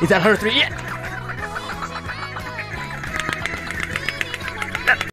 Is that her three? Yeah.